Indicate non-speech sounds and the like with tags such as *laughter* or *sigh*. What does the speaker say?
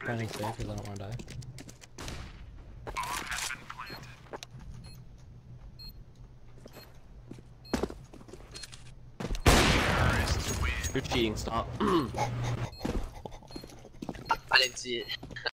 Planning safe because I don't want to die. You're cheating, stop. *clears throat* I didn't see it.